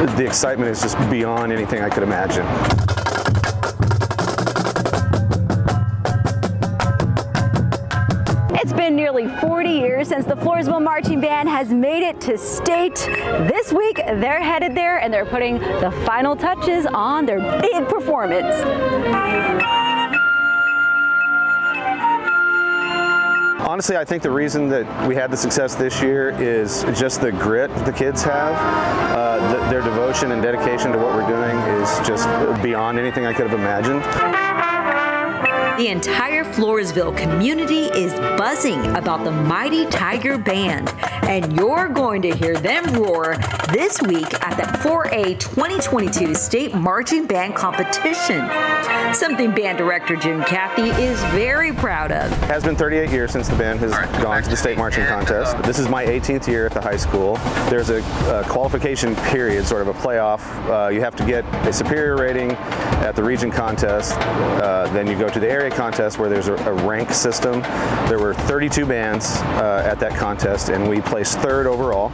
The excitement is just beyond anything I could imagine. It's been nearly 40 years since the Floresville Marching Band has made it to state. This week, they're headed there and they're putting the final touches on their big performance. Honestly, I think the reason that we had the success this year is just the grit the kids have. Uh, the, their devotion and dedication to what we're doing is just beyond anything I could have imagined. The entire Floresville community is buzzing about the Mighty Tiger Band, and you're going to hear them roar this week at the 4A 2022 State Marching Band Competition. Something band director Jim Cathy is very proud of. It has been 38 years since the band has right, gone to the state marching contest. This is my 18th year at the high school. There's a, a qualification period, sort of a playoff. Uh, you have to get a superior rating at the region contest. Uh, then you go to the area contest where there's a, a rank system. There were 32 bands uh, at that contest and we placed third overall.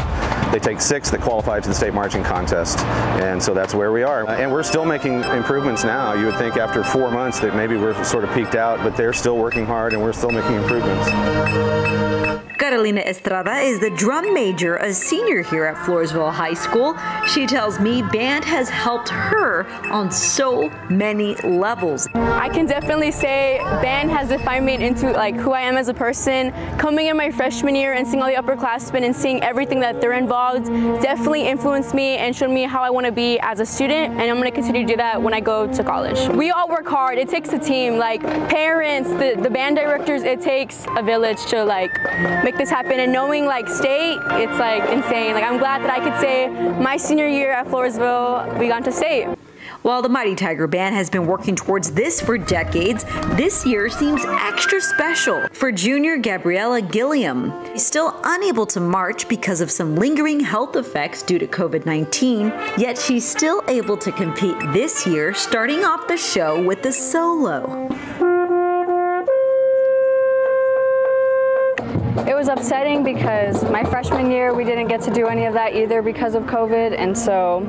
They take six that qualify to the state marching contest and so that's where we are. and we're still making improvements now. You would think after four months that maybe we're sort of peaked out, but they're still working hard and we're still making improvements. Carolina Estrada is the drum major, a senior here at Floresville High School. She tells me band has helped her on so many levels. I can definitely say band has defined me into like who I am as a person. Coming in my freshman year and seeing all the upperclassmen and seeing everything that they're involved definitely influenced me and showed me how I want to be as a student and I'm going to continue to do that when I go to college. We all work hard. It takes a team, like parents, the, the band directors, it takes a village to like make this happen. And knowing like state, it's like insane. Like I'm glad that I could say my senior year at Floresville, we got to state. While the Mighty Tiger Band has been working towards this for decades, this year seems extra special for junior Gabriella Gilliam. Still unable to march because of some lingering health effects due to COVID-19, yet she's still able to compete this year, starting off the show with the solo. It was upsetting because my freshman year we didn't get to do any of that either because of COVID and so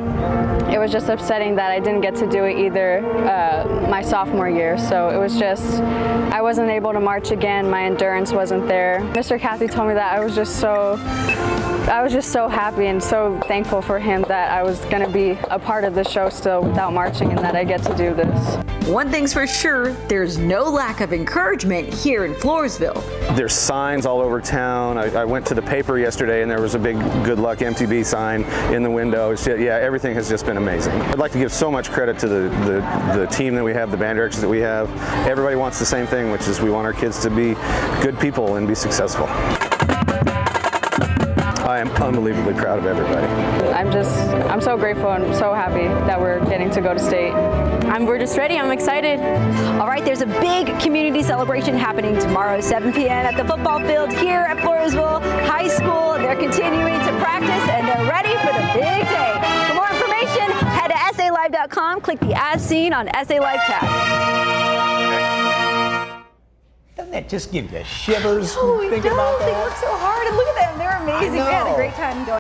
it was just upsetting that I didn't get to do it either uh, my sophomore year. So it was just, I wasn't able to march again. My endurance wasn't there. Mr. Cathy told me that I was just so I was just so happy and so thankful for him that I was going to be a part of the show still without marching and that I get to do this. One thing's for sure, there's no lack of encouragement here in Floresville. There's signs all over town. I, I went to the paper yesterday and there was a big good luck MTB sign in the window. yeah, everything has just been amazing. I'd like to give so much credit to the, the, the team that we have, the band directors that we have. Everybody wants the same thing, which is we want our kids to be good people and be successful. I am unbelievably proud of everybody. I'm just, I'm so grateful and so happy that we're getting to go to state. I'm, we're just ready, I'm excited. All right, there's a big community celebration happening tomorrow, 7 p.m. at the football field here at Floresville High School. They're continuing to practice and they're ready for the big day. For more information, head to SALive.com, click the As Seen on SA Live tab. That just give you shivers oh, thinking about that? They work so hard and look at them. They're amazing. We had a great time going.